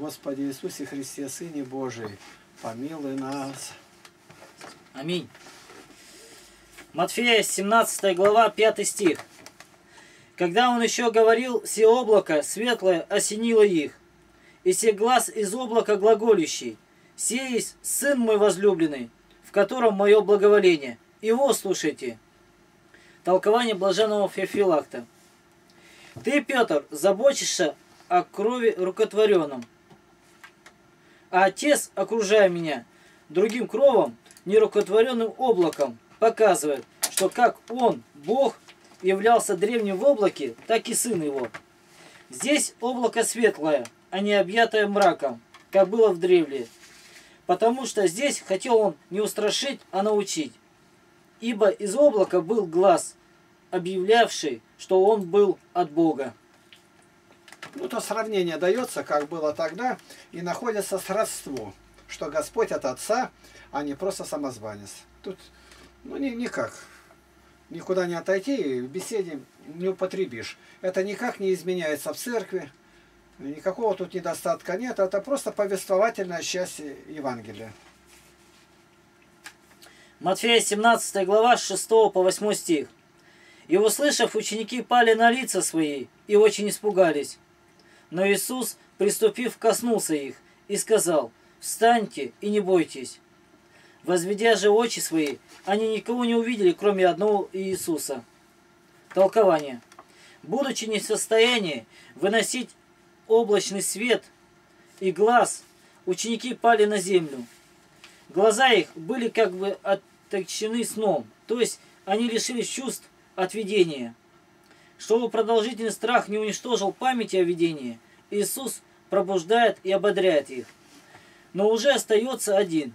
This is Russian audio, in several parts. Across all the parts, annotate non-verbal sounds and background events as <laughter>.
Господи Иисусе Христе, Сыне Божий, помилуй нас. Аминь. Матфея, 17 глава, 5 стих. Когда он еще говорил, все облако светлое осенило их, и все глаз из облака глаголющий, «Сей есть Сын мой возлюбленный, в котором мое благоволение, его слушайте». Толкование блаженного Феофилакта. Ты, Петр, заботишься о крови рукотворенном, а Отец, окружая меня другим кровом, нерукотворенным облаком, показывает, что как Он, Бог, являлся древним в облаке, так и Сын Его. Здесь облако светлое, а не объятое мраком, как было в древле. Потому что здесь хотел Он не устрашить, а научить. Ибо из облака был глаз, объявлявший, что Он был от Бога. Ну, то сравнение дается, как было тогда, и находится сродство, что Господь от Отца, а не просто самозванец. Тут, ну, ни, никак. Никуда не отойти, и в беседе не употребишь. Это никак не изменяется в церкви, никакого тут недостатка нет, это просто повествовательная часть Евангелия. Матфея 17 глава 6 по 8 стих. И услышав, ученики пали на лица свои и очень испугались. Но Иисус, приступив, коснулся их и сказал, «Встаньте и не бойтесь». Возведя же очи свои, они никого не увидели, кроме одного Иисуса. Толкование. Будучи не в состоянии выносить облачный свет и глаз, ученики пали на землю. Глаза их были как бы отточены сном, то есть они лишились чувств от видения. Чтобы продолжительный страх не уничтожил памяти о видении, Иисус пробуждает и ободряет их. Но уже остается один.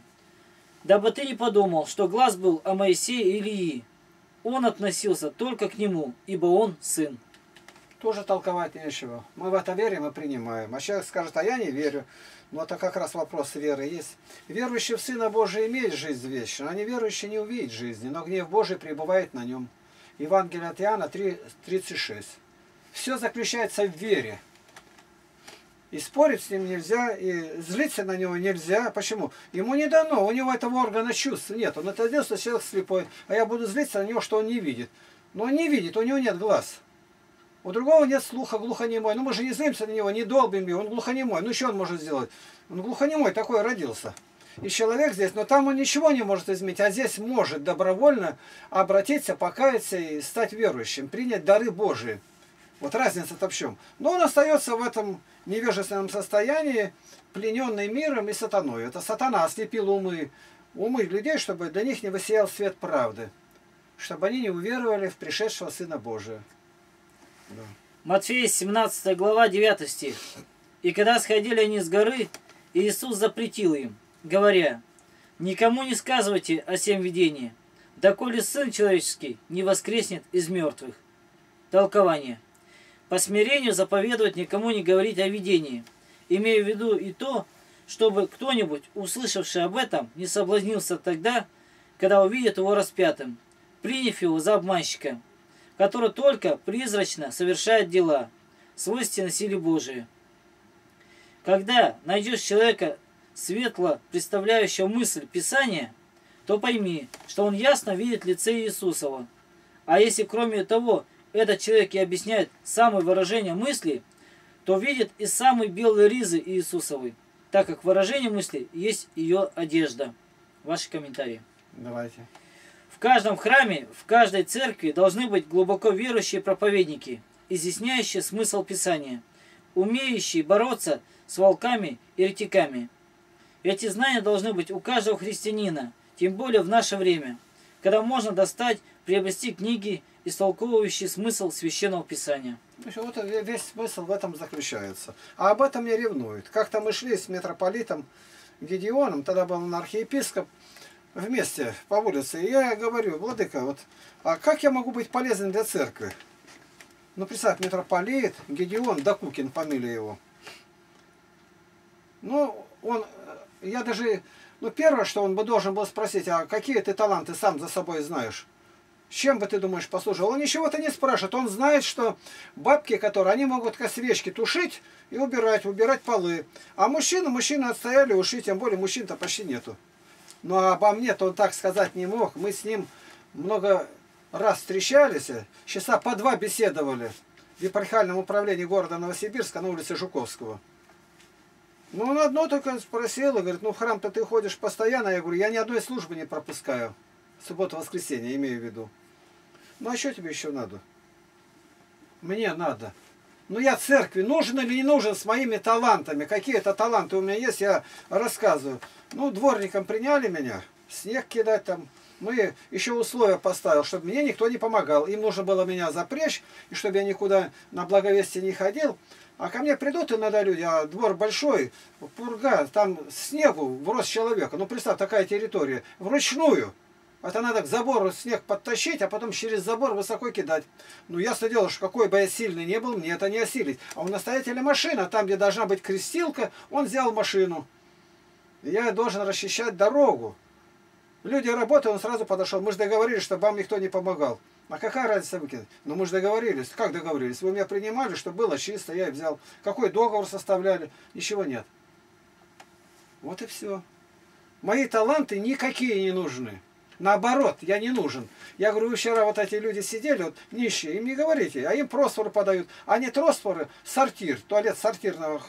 Дабы ты не подумал, что глаз был о Моисее и Илии. Он относился только к нему, ибо он сын. Тоже толковать нечего. Мы в это верим и принимаем. А человек скажет, а я не верю. Но это как раз вопрос веры есть. Верующий в Сына Божия имеет жизнь вечную, а неверующий не увидит жизни, но гнев Божий пребывает на нем. Евангелие от Иоанна 3, 36. Все заключается в вере. И спорить с ним нельзя, и злиться на него нельзя. Почему? Ему не дано, у него этого органа чувств нет. Он это делает, человек слепой. А я буду злиться на него, что он не видит. Но он не видит, у него нет глаз. У другого нет слуха, глухонемой. Ну мы же не злимся на него, не долбим его, он глухонемой. Ну что он может сделать? Он глухонемой такой родился и человек здесь, но там он ничего не может изменить, а здесь может добровольно обратиться, покаяться и стать верующим, принять дары Божии. Вот разница-то в чем? Но он остается в этом невежественном состоянии, плененный миром и сатаной. Это сатана ослепил умы, умы людей, чтобы до них не высеял свет правды, чтобы они не уверовали в пришедшего Сына Божия. Да. Матфея 17 глава 9 стих. «И когда сходили они с горы, Иисус запретил им, говоря, «Никому не сказывайте о сем видении, доколе Сын Человеческий не воскреснет из мертвых». Толкование. По смирению заповедовать никому не говорить о видении, имея в виду и то, чтобы кто-нибудь, услышавший об этом, не соблазнился тогда, когда увидит его распятым, приняв его за обманщика, который только призрачно совершает дела, свойственны силе Божией. Когда найдешь человека светло представляющего мысль Писания, то пойми, что он ясно видит лице Иисусова. А если кроме того этот человек и объясняет самое выражение мысли, то видит и самые белые ризы Иисусовой, так как выражение мысли есть ее одежда. Ваши комментарии. Давайте. В каждом храме, в каждой церкви должны быть глубоко верующие проповедники, изъясняющие смысл Писания, умеющие бороться с волками и еретиками, эти знания должны быть у каждого христианина, тем более в наше время, когда можно достать, приобрести книги, истолковывающие смысл Священного Писания. Вот весь смысл в этом заключается. А об этом не ревнуют. Как-то мы шли с митрополитом Гедеоном, тогда был он архиепископ, вместе по улице. И я говорю, владыка, вот, а как я могу быть полезен для церкви? Ну, представь, митрополит, Гедеон, Дакукин, фамилия его. Ну, он я даже, ну первое, что он бы должен был спросить, а какие ты таланты сам за собой знаешь? Чем бы ты думаешь послужил? Он ничего-то не спрашивает. Он знает, что бабки, которые, они могут как свечки тушить и убирать, убирать полы. А мужчины, мужчины отстояли, ушли, тем более мужчин-то почти нету. Но обо мне-то он так сказать не мог. Мы с ним много раз встречались, часа по два беседовали в епархиальном управлении города Новосибирска на улице Жуковского. Ну, он одно только спросил, и говорит, ну, в храм-то ты ходишь постоянно. Я говорю, я ни одной службы не пропускаю. Субботу-воскресенье имею в виду. Ну, а что тебе еще надо? Мне надо. Ну, я церкви нужен или не нужен с моими талантами? Какие это таланты у меня есть, я рассказываю. Ну, дворником приняли меня, снег кидать там. Мы еще условия поставил, чтобы мне никто не помогал. Им нужно было меня запрячь, и чтобы я никуда на благовестие не ходил. А ко мне придут иногда люди, а двор большой, пурга, там снегу в рост человека. Ну, представь, такая территория, вручную. Это надо к забору снег подтащить, а потом через забор высоко кидать. Ну, ясно дело, что какой бы я сильный не был, мне это не осилить. А у настоятеля машина, там, где должна быть крестилка, он взял машину. Я должен расчищать дорогу. Люди работают, он сразу подошел. Мы же договорились, чтобы вам никто не помогал. А какая разница выкинуть? Ну мы же договорились. Как договорились? Вы меня принимали, чтобы было чисто, я взял. Какой договор составляли? Ничего нет. Вот и все. Мои таланты никакие не нужны. Наоборот, я не нужен. Я говорю, вчера вот эти люди сидели, вот нищие, им не говорите, а им просфоры подают. А не тросфоры, сортир, туалет сортирного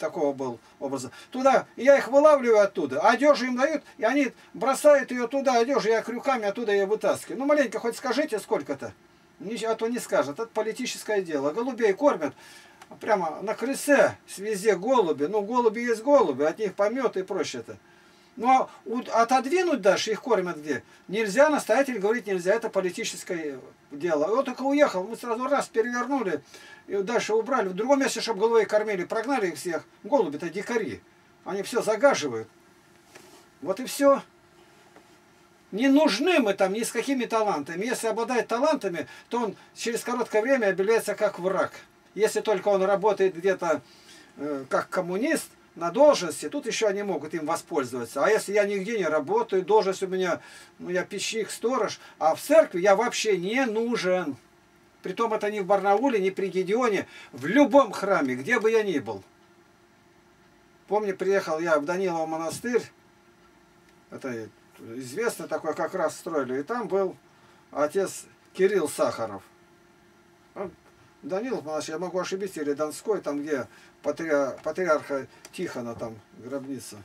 такого был образа. Туда, я их вылавливаю оттуда, одежду им дают, и они бросают ее туда, одежду, я крюками оттуда ее вытаскиваю. Ну, маленько хоть скажите, сколько-то. А то не скажет, это политическое дело. Голубей кормят прямо на крысе, везде голуби. Ну, голуби есть голуби, от них помет и прочее-то. Ну, а отодвинуть дальше, их кормят где? Нельзя, настоятель говорит нельзя, это политическое дело. И вот только уехал, мы сразу раз перевернули, и дальше убрали. В другом месте, чтобы головой кормили, прогнали их всех. Голуби-то дикари. Они все загаживают. Вот и все. Не нужны мы там ни с какими талантами. Если обладает талантами, то он через короткое время объявляется как враг. Если только он работает где-то э, как коммунист, на должности, тут еще они могут им воспользоваться. А если я нигде не работаю, должность у меня, ну я печник, сторож, а в церкви я вообще не нужен. Притом это не в Барнауле, не при Гедеоне, в любом храме, где бы я ни был. Помню, приехал я в Данилов монастырь, это известно такой, как раз строили, и там был отец Кирилл Сахаров. Данилов, я могу ошибиться, или Донской, там где патриар, патриарха Тихона там гробница.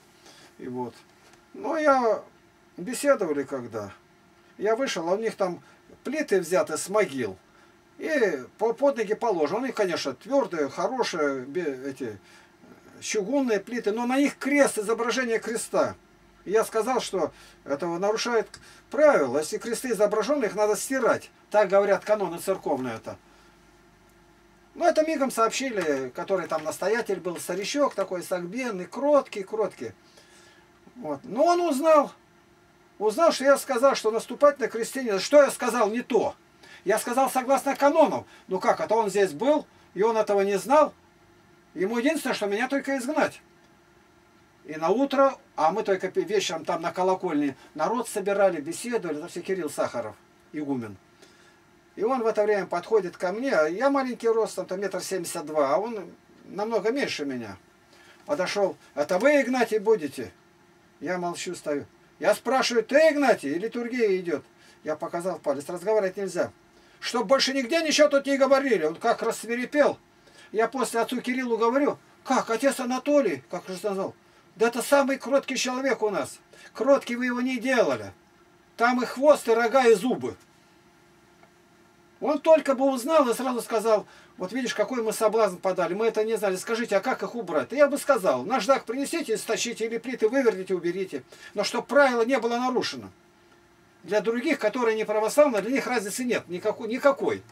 И вот. Ну, я беседовали когда. Я вышел, а у них там плиты взяты с могил. И по под ноги положены. Они, конечно, твердые, хорошие, эти чугунные плиты, но на них крест, изображение креста. Я сказал, что это нарушает правила. Если кресты изображены, их надо стирать. Так говорят каноны церковные это. Ну, это мигом сообщили, который там настоятель был, старичок такой, сагбенный, кроткий, кроткий. Вот. Но он узнал, узнал, что я сказал, что наступать на крестение, что я сказал не то. Я сказал согласно канонам. Ну как, это он здесь был, и он этого не знал. Ему единственное, что меня только изгнать. И на утро, а мы только вечером там на колокольне народ собирали, беседовали, это все Кирилл Сахаров, игумен. И он в это время подходит ко мне, а я маленький ростом, там метр семьдесят два, а он намного меньше меня. Подошел, это вы, Игнатий, будете? Я молчу, стою. Я спрашиваю, ты, Игнатий, и литургия идет? Я показал палец, разговаривать нельзя. Чтоб больше нигде ничего тут не говорили. Он как рассверепел. Я после отцу Кириллу говорю, как, отец Анатолий, как же сказал, да это самый кроткий человек у нас. Кроткий вы его не делали. Там и хвост, и рога, и зубы. Он только бы узнал и сразу сказал, вот видишь, какой мы соблазн подали, мы это не знали, скажите, а как их убрать? я бы сказал, наждак принесите, стащите или плиты выверните, уберите. Но чтобы правило не было нарушено. Для других, которые не православные, для них разницы нет, никакой. никакой.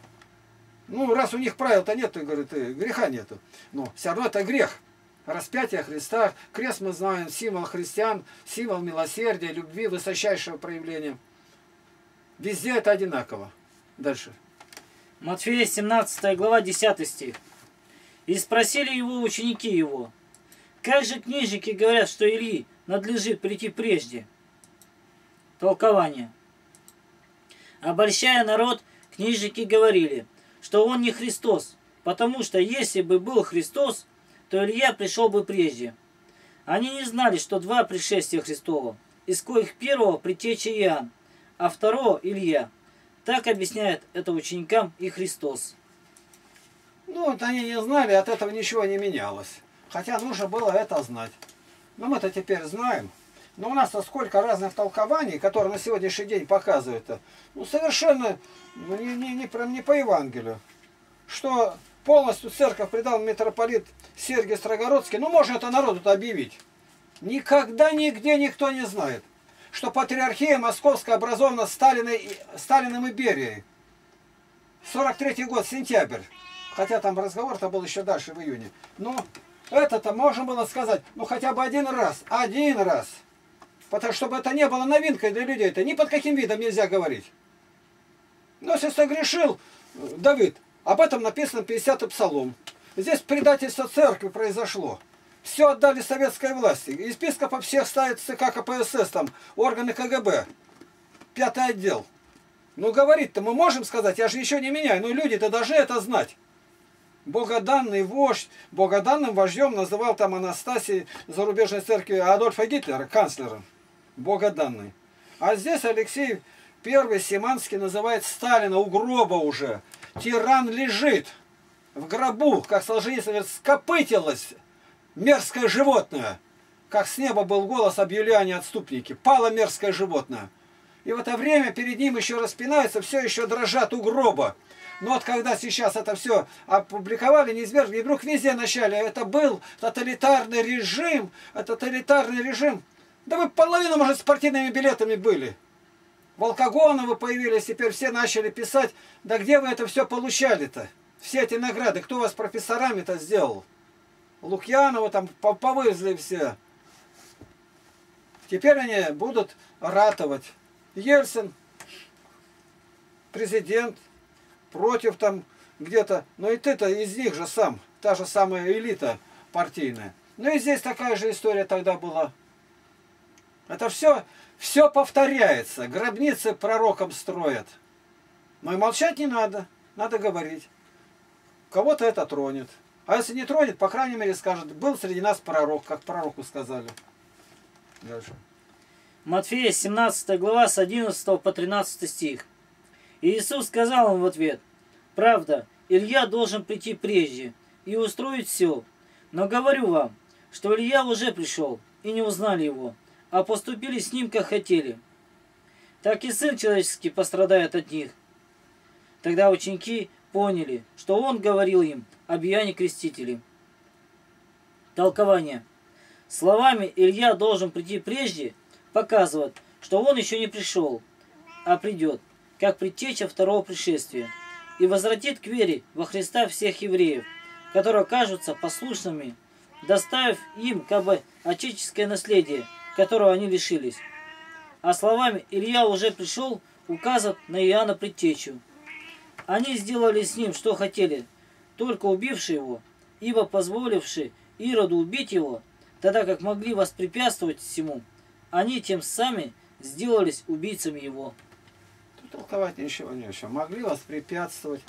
Ну, раз у них правил-то нет, то, говорит, греха нету. Но все равно это грех. Распятие Христа, крест мы знаем, символ христиан, символ милосердия, любви, высочайшего проявления. Везде это одинаково. Дальше. Матфея 17 глава 10 стих. И спросили его ученики его, как же книжники говорят, что Ильи надлежит прийти прежде? Толкование. Обольщая народ, книжники говорили, что он не Христос, потому что если бы был Христос, то Илья пришел бы прежде. Они не знали, что два пришествия Христова, из коих первого притеча Иоанн, а второго Илья. Так объясняет это ученикам и Христос. Ну, вот они не знали, от этого ничего не менялось. Хотя нужно было это знать. Но мы-то теперь знаем. Но у нас-то сколько разных толкований, которые на сегодняшний день показывают. -то. Ну, совершенно ну, не, не, не, не по Евангелию. Что полностью церковь предал митрополит Сергий Строгородский. Ну, можно это народу-то объявить. Никогда нигде никто не знает, что патриархия московская образована Сталиной, Сталиным и Берией. 43 год, сентябрь. Хотя там разговор-то был еще дальше, в июне. Но это-то можно было сказать, ну хотя бы один раз. Один раз. Потому чтобы это не было новинкой для людей. Это ни под каким видом нельзя говорить. Но если согрешил э, Давид, об этом написано 50-й псалом. Здесь предательство церкви произошло. Все отдали советской власти. Епископа всех ставит ЦК КПСС, там, органы КГБ. Пятый отдел. Ну, говорить-то мы можем сказать, я же ничего не меняю. Но люди-то должны это знать богоданный вождь, богоданным вождем называл там Анастасий зарубежной церкви Адольфа Гитлера, канцлером. Богоданный. А здесь Алексей Первый Симанский называет Сталина у гроба уже. Тиран лежит в гробу, как Солженицын говорит, скопытилось мерзкое животное. Как с неба был голос об Юлиане отступнике. Пало мерзкое животное. И в это время перед ним еще распинаются, все еще дрожат у гроба. Но вот когда сейчас это все опубликовали, неизбежно, и вдруг везде начали, это был тоталитарный режим, это тоталитарный режим. Да вы половину, может, спортивными билетами были. Волкогоновы появились, теперь все начали писать, да где вы это все получали-то? Все эти награды, кто вас профессорами-то сделал? Лукьянова там повывезли все. Теперь они будут ратовать. Ельцин, президент, против там где-то. Но и ты-то из них же сам, та же самая элита партийная. Ну и здесь такая же история тогда была. Это все, все повторяется. Гробницы пророкам строят. Но и молчать не надо. Надо говорить. Кого-то это тронет. А если не тронет, по крайней мере скажет, был среди нас пророк, как пророку сказали. Дальше. Матфея 17 глава с 11 по 13 стих. И Иисус сказал им в ответ, «Правда, Илья должен прийти прежде и устроить все. Но говорю вам, что Илья уже пришел, и не узнали его, а поступили с ним, как хотели. Так и Сын Человеческий пострадает от них». Тогда ученики поняли, что Он говорил им об Иоанне Крестителе. Толкование. Словами «Илья должен прийти прежде» показывает, что он еще не пришел, а придет как предтеча второго пришествия, и возвратит к вере во Христа всех евреев, которые кажутся послушными, доставив им как бы отеческое наследие, которого они лишились. А словами «Илья уже пришел» указывает на Иоанна предтечу. Они сделали с ним, что хотели, только убивши его, ибо позволивши Ироду убить его, тогда как могли воспрепятствовать всему, они тем сами сделались убийцами его толковать ничего не еще. Могли воспрепятствовать.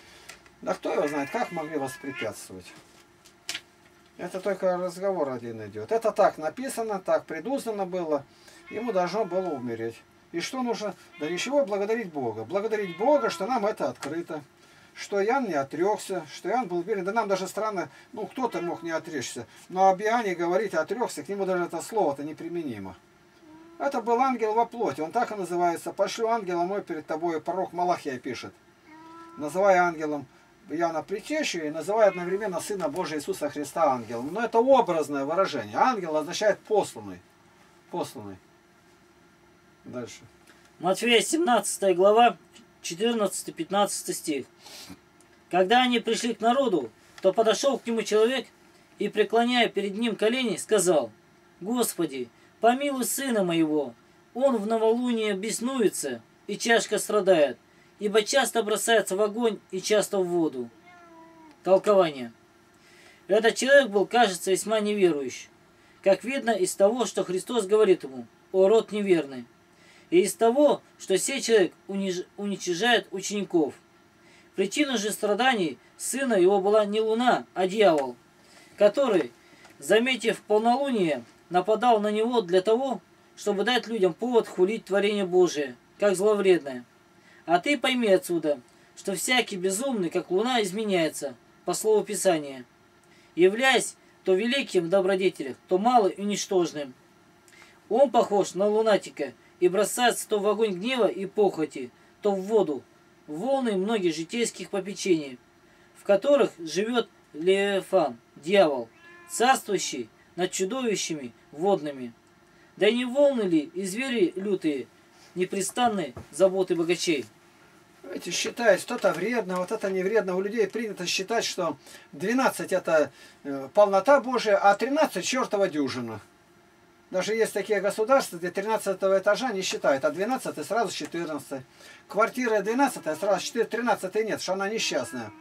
Да кто его знает, как могли воспрепятствовать? Это только разговор один идет. Это так написано, так предузнано было. Ему должно было умереть. И что нужно? Да ничего, благодарить Бога. Благодарить Бога, что нам это открыто. Что Ян не отрекся, что Ян был верен. Да нам даже странно, ну кто-то мог не отречься. Но об Иоанне говорить отрекся, к нему даже это слово-то неприменимо. Это был ангел во плоти, он так и называется. Пошлю ангела мой перед тобой, пророк Малахия пишет. Называя ангелом Иоанна Притечу и называя одновременно Сына Божия Иисуса Христа ангелом. Но это образное выражение. Ангел означает посланный. Посланный. Дальше. Матфея 17 глава 14-15 стих. Когда они пришли к народу, то подошел к нему человек и, преклоняя перед ним колени, сказал, «Господи, Помилуй сына моего, он в новолуние беснуется, и чашка страдает, ибо часто бросается в огонь и часто в воду. Толкование. Этот человек был, кажется, весьма неверующий. Как видно из того, что Христос говорит ему, «О, род неверный». И из того, что сей человек униж... уничижает учеников. Причина же страданий сына его была не луна, а дьявол, который, заметив полнолуние, нападал на него для того, чтобы дать людям повод хулить творение Божие, как зловредное. А ты пойми отсюда, что всякий безумный, как луна, изменяется, по слову Писания, являясь то великим в добродетелях, то малым и ничтожным. Он похож на лунатика и бросается то в огонь гнева и похоти, то в воду, волны многих житейских попечений, в которых живет Левиафан, дьявол, царствующий над чудовищами водными. Да и не волны ли и звери лютые, непрестанные заботы богачей? Эти считают, что это вредно, вот это не вредно. У людей принято считать, что 12 это э, полнота Божия, а 13 чертова дюжина. Даже есть такие государства, где 13 этажа не считают, а 12 сразу 14. Квартира 12 сразу 4, 13 нет, что она несчастная.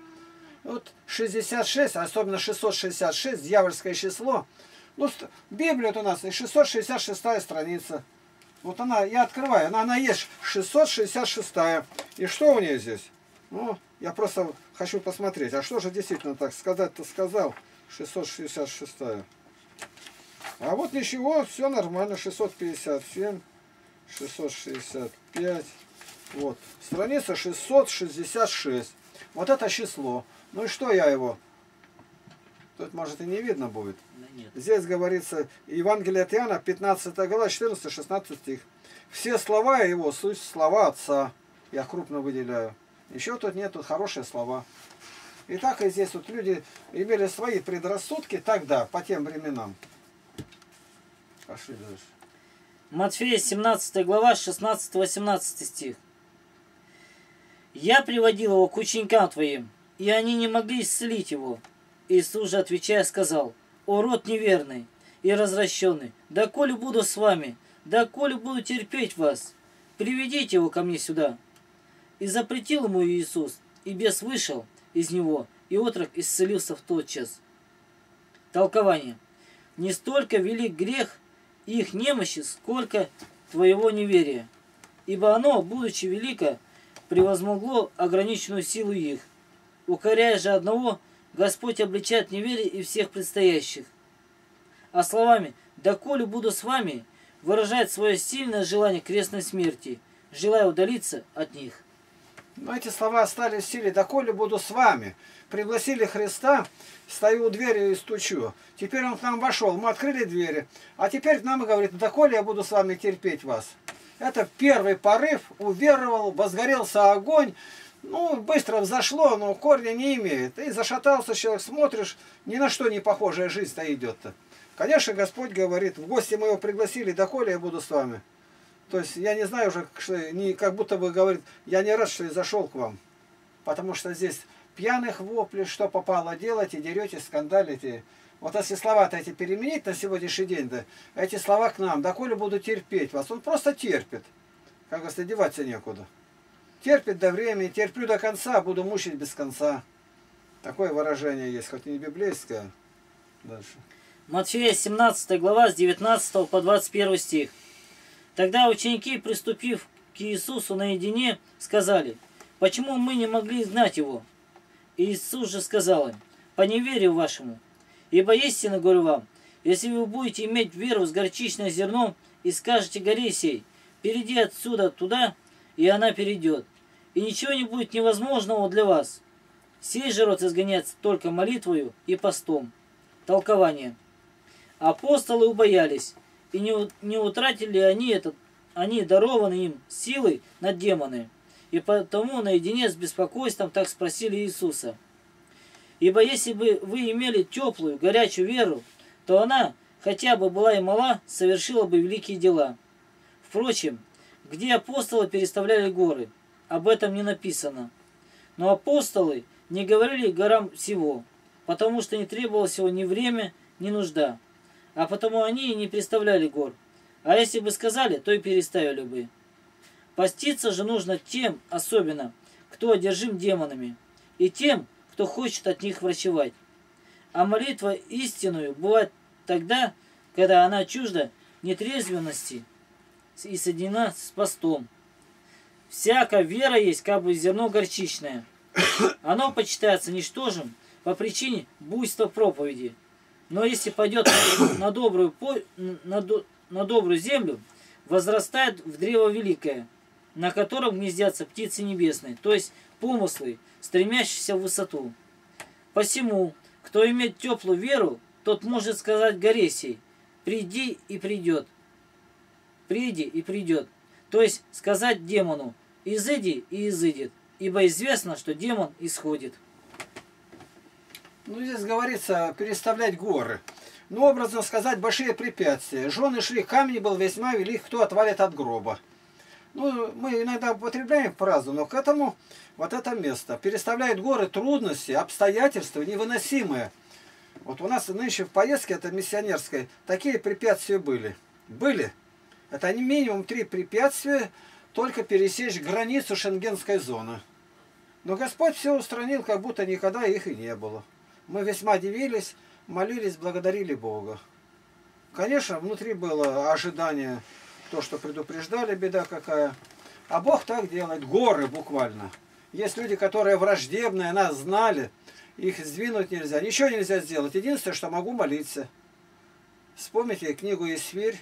Вот 66, особенно 666, дьявольское число. Ну, Библия вот у нас, и 666 страница. Вот она, я открываю, она, она есть 666. И что у нее здесь? Ну, я просто хочу посмотреть. А что же действительно так сказать-то сказал? 666. А вот ничего, все нормально. 657, 665. Вот. Страница 666. Вот это число. Ну и что я его? Тут, может, и не видно будет. Нет. Здесь говорится, Евангелие от Иоанна, 15 глава, 14-16 стих. Все слова его, суть слова Отца. Я крупно выделяю. Еще тут нету хорошие слова. И так и здесь вот люди имели свои предрассудки тогда, по тем временам. Пошли дальше. Матфея 17 глава, 16-18 стих. «Я приводил его к ученикам твоим, и они не могли исцелить его». Иисус же, отвечая, сказал, «О род неверный и развращенный, да коли буду с вами, да коли буду терпеть вас, приведите его ко мне сюда». И запретил ему Иисус, и бес вышел из него, и отрок исцелился в тот час. Толкование. Не столько велик грех их немощи, сколько твоего неверия. Ибо оно, будучи велико, превозмогло ограниченную силу их. Укоряя же одного, Господь обличает неверие и всех предстоящих. А словами «доколе буду с вами» выражает свое сильное желание крестной смерти, желая удалиться от них. Но эти слова остались в силе «доколе буду с вами». Пригласили Христа, стою у двери и стучу. Теперь он к нам вошел, мы открыли двери. А теперь к нам и говорит, доколе я буду с вами терпеть вас. Это первый порыв, уверовал, возгорелся огонь, ну, быстро взошло, но корня не имеет. И зашатался человек, смотришь, ни на что не похожая жизнь-то идет-то. Конечно, Господь говорит, в гости мы его пригласили, доколе я буду с вами. То есть я не знаю уже, что, не, как будто бы говорит, я не рад, что я зашел к вам. Потому что здесь пьяных воплей, что попало делать, и деретесь, скандалите. Вот если слова-то эти переменить на сегодняшний день, да, эти слова к нам, доколе буду терпеть вас, он просто терпит. Как раз одеваться некуда. Терпит до времени, терплю до конца, буду мучить без конца. Такое выражение есть, хоть и не библейское. Дальше. Матфея 17 глава с 19 по 21 стих. Тогда ученики, приступив к Иисусу наедине, сказали, «Почему мы не могли изгнать его?» Иисус же сказал им, «По неверию вашему. Ибо истинно говорю вам, если вы будете иметь веру с горчичным зерном и скажете горе перейди отсюда туда, и она перейдет, и ничего не будет невозможного для вас. Сей же род изгоняется только молитвою и постом. Толкование. Апостолы убоялись, и не, не утратили они, этот, они дарованные им силой над демоны. И потому наедине с беспокойством так спросили Иисуса. Ибо если бы вы имели теплую, горячую веру, то она, хотя бы была и мала, совершила бы великие дела. Впрочем, где апостолы переставляли горы – об этом не написано. Но апостолы не говорили горам всего, потому что не требовалось его ни время, ни нужда. А потому они и не представляли гор. А если бы сказали, то и переставили бы. Поститься же нужно тем, особенно, кто одержим демонами, и тем, кто хочет от них врачевать. А молитва истинную бывает тогда, когда она чужда нетрезвенности и соединена с постом. Всякая вера есть как бы зерно горчичное. Оно почитается ничтожим по причине буйства проповеди. Но если пойдет на добрую, на, на добрую землю, возрастает в древо великое, на котором гнездятся птицы небесные, то есть помыслы, стремящиеся в высоту. Посему, кто имеет теплую веру, тот может сказать горе сей, приди и придет. Приди и придет. То есть сказать демону, изыди и изыдет, ибо известно, что демон исходит. Ну, здесь говорится переставлять горы. Ну, образно сказать, большие препятствия. Жены шли, камень был весьма велик, кто отвалит от гроба. Ну, мы иногда употребляем фразу, но к этому вот это место. Переставляет горы трудности, обстоятельства невыносимые. Вот у нас нынче в поездке, это миссионерской, такие препятствия были. Были. Это не минимум три препятствия, только пересечь границу шенгенской зоны. Но Господь все устранил, как будто никогда их и не было. Мы весьма дивились, молились, благодарили Бога. Конечно, внутри было ожидание, то, что предупреждали, беда какая. А Бог так делает, горы буквально. Есть люди, которые враждебные, нас знали, их сдвинуть нельзя, ничего нельзя сделать. Единственное, что могу молиться. Вспомните книгу «Исфирь».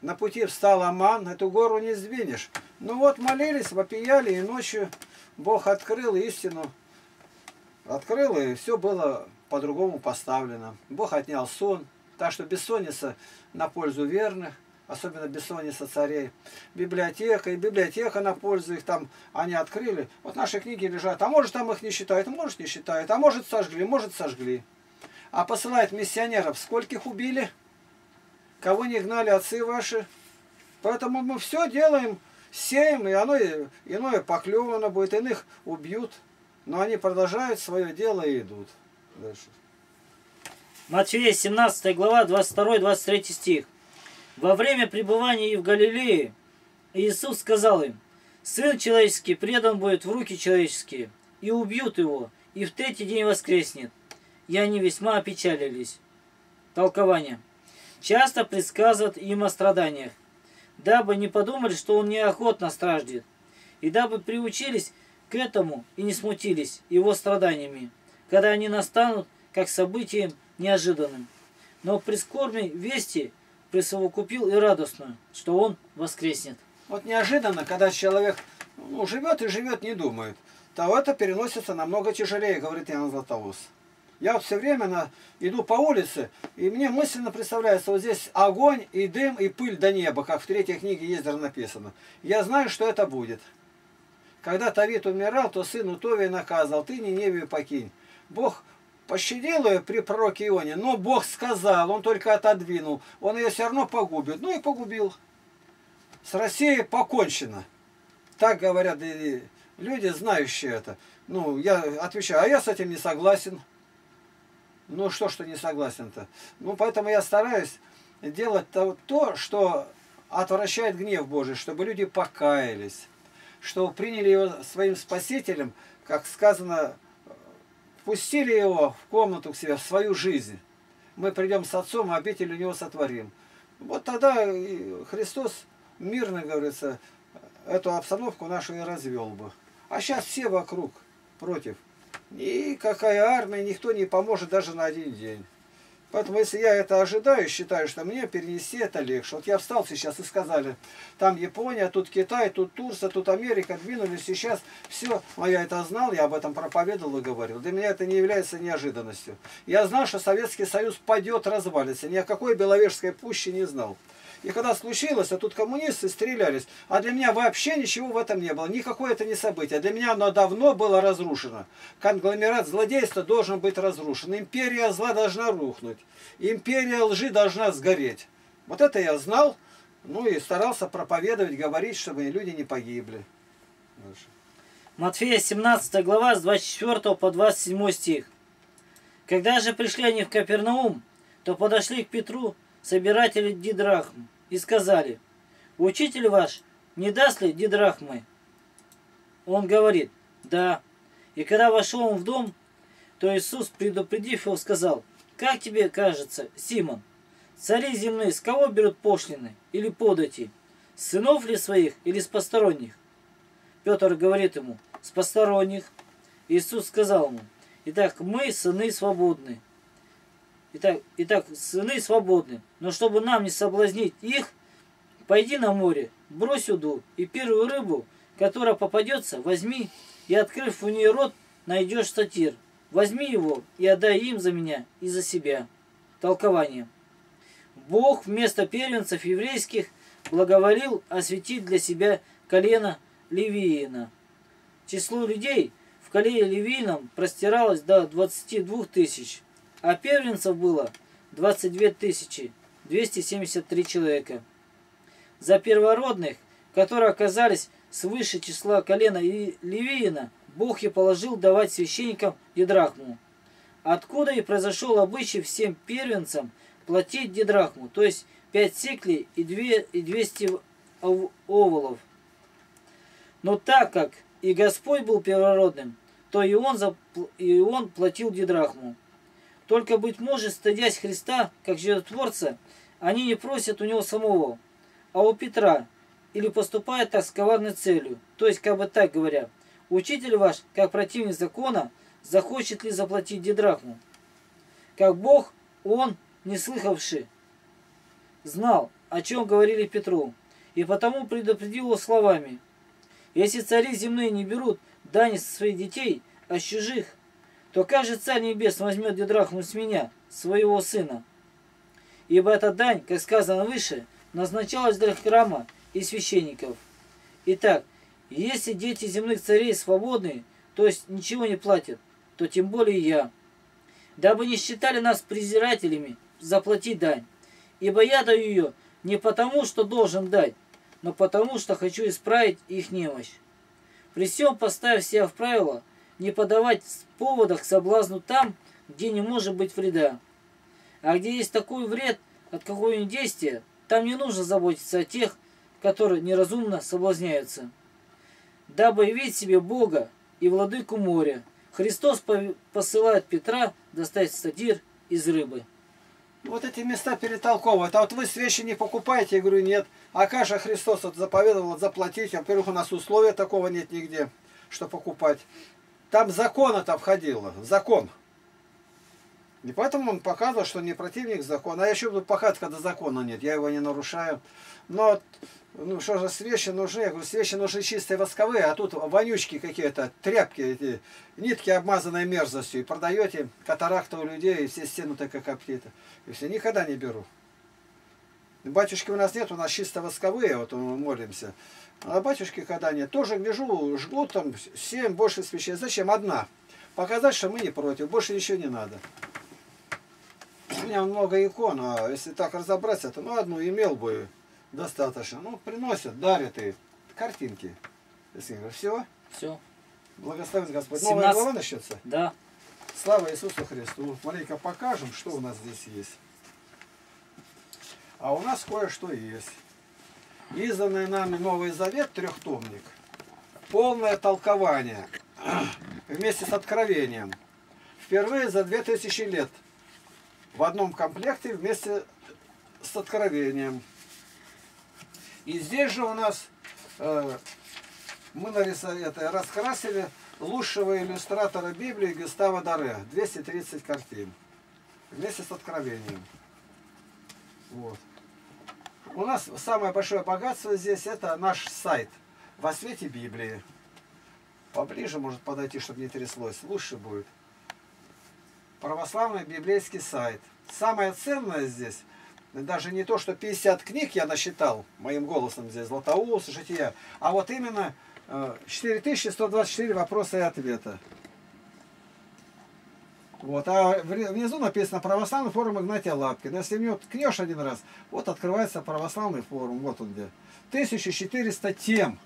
На пути встал Аман, эту гору не сдвинешь. Ну вот молились, вопияли, и ночью Бог открыл истину. Открыл, и все было по-другому поставлено. Бог отнял сон. Так что бессонница на пользу верных, особенно бессонница царей. Библиотека и библиотека на пользу их там они открыли. Вот наши книги лежат. А может там их не считают, может не считают. А может сожгли, может сожгли. А посылает миссионеров. Скольких убили? Кого не гнали отцы ваши? Поэтому мы все делаем, сеем, и оно иное поклевано будет, иных убьют. Но они продолжают свое дело и идут. Дальше. Матфея 17 глава 22-23 стих. Во время пребывания в Галилее Иисус сказал им, «Сын человеческий предан будет в руки человеческие, и убьют его, и в третий день воскреснет». И они весьма опечалились. Толкование. Часто предсказывают им о страданиях, дабы не подумали, что он неохотно страждет, и дабы приучились к этому и не смутились его страданиями, когда они настанут как событием неожиданным. Но прискорбной вести присовокупил и радостную, что он воскреснет. Вот неожиданно, когда человек ну, живет и живет, не думает, то это переносится намного тяжелее, говорит Иоанн Златоуст. Я все время на, иду по улице, и мне мысленно представляется, вот здесь огонь и дым и пыль до неба, как в третьей книге Ездер написано. Я знаю, что это будет. Когда Тавид умирал, то сын Утовия наказал, ты Ниневию покинь. Бог пощадил ее при пророке Ионе, но Бог сказал, он только отодвинул, он ее все равно погубит. Ну и погубил. С Россией покончено. Так говорят люди, знающие это. Ну, я отвечаю, а я с этим не согласен. Ну, что, что не согласен-то? Ну, поэтому я стараюсь делать то, то, что отвращает гнев Божий, чтобы люди покаялись что приняли его своим спасителем, как сказано, пустили его в комнату к себе, в свою жизнь. Мы придем с Отцом, а обитель у него сотворим. Вот тогда Христос мирно, говорится, эту обстановку нашу и развел бы. А сейчас все вокруг против. Никакая армия, никто не поможет даже на один день. Поэтому, если я это ожидаю, считаю, что мне перенести это легче. Вот я встал сейчас и сказали, там Япония, тут Китай, тут Турция, тут Америка, двинулись, сейчас все. Но я это знал, я об этом проповедовал и говорил. Для меня это не является неожиданностью. Я знал, что Советский Союз падет, развалится. Ни о какой Беловежской пуще не знал. И когда случилось, а тут коммунисты стрелялись, а для меня вообще ничего в этом не было. Никакое это не событие. Для меня оно давно было разрушено. Конгломерат злодейства должен быть разрушен. Империя зла должна рухнуть. Империя лжи должна сгореть. Вот это я знал, ну и старался проповедовать, говорить, чтобы люди не погибли. Дальше. Матфея 17 глава с 24 по 27 стих. Когда же пришли они в Капернаум, то подошли к Петру собиратели дидрахм и сказали, «Учитель ваш не даст ли дидрахмы?» Он говорит, «Да». И когда вошел он в дом, то Иисус, предупредив его, сказал, «Как тебе кажется, Симон, цари земные с кого берут пошлины или подати? сынов ли своих или с посторонних? Петр говорит ему, с посторонних. Иисус сказал ему, итак, мы сыны свободны. Итак, итак, сыны свободны. Но чтобы нам не соблазнить их, пойди на море, брось уду, и первую рыбу, которая попадется, возьми, и, открыв у нее рот, найдешь сатир. Возьми его и отдай им за меня и за себя. Толкование. Бог вместо первенцев еврейских благоволил осветить для себя колено Левиина. Число людей в колене Левиином простиралось до 22 тысяч, а первенцев было 22 тысячи 273 человека. За первородных, которые оказались свыше числа колена Левиина, Бог и положил давать священникам Едрахму. Откуда и произошел обычай всем первенцам платить Дедрахму, то есть 5 секлей и, 2, и 200 оволов. Но так как и Господь был первородным, то и он, запл... и он платил Дедрахму. Только, быть может, стыдясь Христа, как чудотворца, они не просят у него самого, а у Петра, или поступают так с коварной целью, то есть, как бы так говоря, учитель ваш, как противник закона, захочет ли заплатить Дедрахму? Как Бог, он, не слыхавший, знал, о чем говорили Петру, и потому предупредил его словами. Если цари земные не берут дани со своих детей, а с чужих, то же царь небес возьмет Дедрахму с меня, своего сына? Ибо эта дань, как сказано выше, назначалась для храма и священников. Итак, если дети земных царей свободны, то есть ничего не платят, то тем более я. Дабы не считали нас презирателями, заплати дань. Ибо я даю ее не потому, что должен дать, но потому, что хочу исправить их немощь. При всем поставив себя в правило, не подавать поводах к соблазну там, где не может быть вреда. А где есть такой вред от какого-нибудь действия, там не нужно заботиться о тех, которые неразумно соблазняются. Дабы явить себе Бога и владыку моря, Христос посылает Петра достать стадир из рыбы. Вот эти места перетолковывают. А вот вы свечи не покупаете? Я говорю, нет. А как Христос вот заповедовал заплатить? Во-первых, у нас условия такого нет нигде, что покупать. Там закон это входило. Закон. И поэтому он показывал, что не противник закона. А я еще буду пахать, когда закона нет. Я его не нарушаю. Но ну что же свечи нужны? Я говорю, свечи нужны чистые восковые, а тут вонючки какие-то, тряпки, эти, нитки обмазанные мерзостью. И продаете катаракта у людей, и все стены так как коптит. И все, никогда не беру. Батюшки у нас нет, у нас чисто восковые, вот мы молимся. А батюшки когда нет, тоже гляжу, жгут там 7, больше свечей. Зачем? Одна. Показать, что мы не против, больше ничего не надо. У меня много икон, а если так разобраться, то ну одну имел бы достаточно. Ну, приносят, дарят и картинки. Все? Все. Благословен Господь. 17... Новая глава начнется? Да. Слава Иисусу Христу. Маленько покажем, что у нас здесь есть. А у нас кое-что есть. Изданный нами Новый Завет, трехтомник. Полное толкование. <clears throat> Вместе с Откровением. Впервые за 2000 лет. В одном комплекте вместе с Откровением. И здесь же у нас э, мы нарисовали, это, раскрасили лучшего иллюстратора Библии Густава Даре. 230 картин. Вместе с откровением. Вот. У нас самое большое богатство здесь это наш сайт во свете Библии. Поближе может подойти, чтобы не тряслось. Лучше будет. Православный библейский сайт. Самое ценное здесь даже не то, что 50 книг я насчитал моим голосом здесь, Златоуст, Жития, а вот именно 4124 э, вопроса и ответа. Вот, а внизу написано православный форум Игнатия Лапкина. Если в него ткнешь один раз, вот открывается православный форум, вот он где. 1400 тем.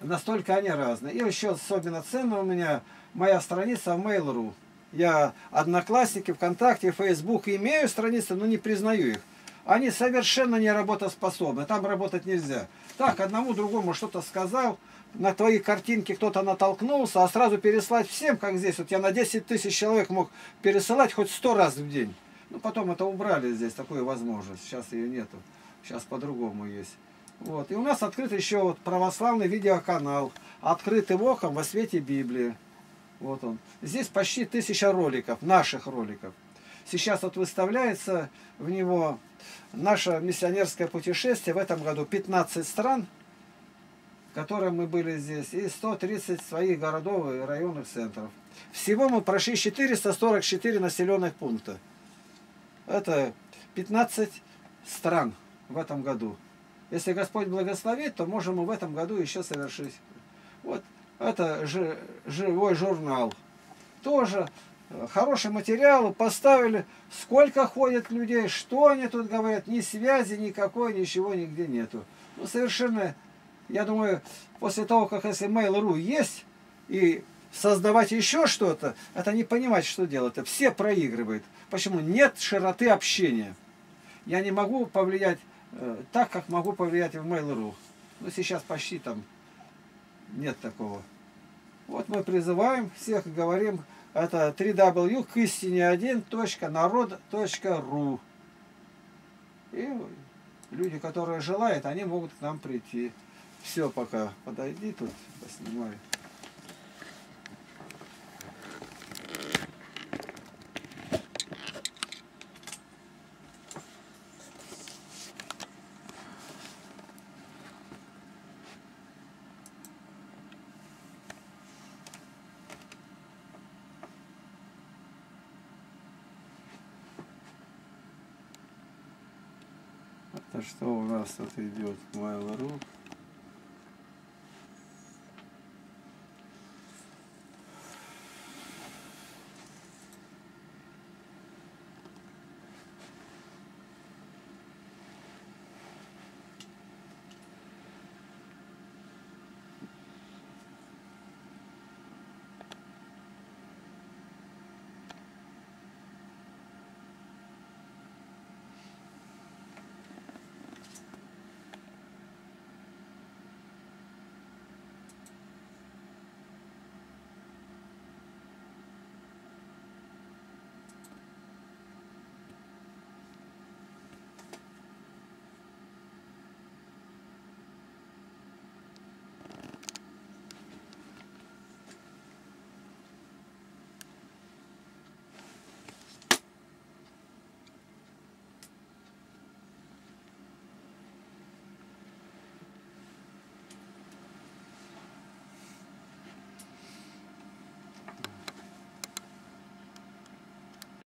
Настолько они разные. И еще особенно ценно у меня моя страница в Mail.ru. Я одноклассники, ВКонтакте, Facebook имею страницы, но не признаю их они совершенно не работоспособны. Там работать нельзя. Так, одному другому что-то сказал, на твои картинки кто-то натолкнулся, а сразу переслать всем, как здесь. Вот я на 10 тысяч человек мог пересылать хоть 100 раз в день. Ну, потом это убрали здесь, такую возможность. Сейчас ее нету. Сейчас по-другому есть. Вот. И у нас открыт еще вот православный видеоканал «Открытым оком во свете Библии». Вот он. Здесь почти тысяча роликов, наших роликов. Сейчас вот выставляется в него наше миссионерское путешествие. В этом году 15 стран, в которых мы были здесь, и 130 своих городов и районных центров. Всего мы прошли 444 населенных пункта. Это 15 стран в этом году. Если Господь благословит, то можем мы в этом году еще совершить. Вот это живой журнал. Тоже э, хороший материал, поставили, сколько ходит людей, что они тут говорят, ни связи никакой, ничего нигде нету. Ну, совершенно, я думаю, после того, как если Mail.ru есть, и создавать еще что-то, это не понимать, что делать. Это все проигрывают. Почему? Нет широты общения. Я не могу повлиять э, так, как могу повлиять в Mail.ru. Ну, сейчас почти там нет такого. Вот мы призываем всех, говорим, это www к истине 1 народ.ру. И люди, которые желают, они могут к нам прийти. Все, пока подойди тут, поснимаю. Это что у нас тут идет? Mail.ru.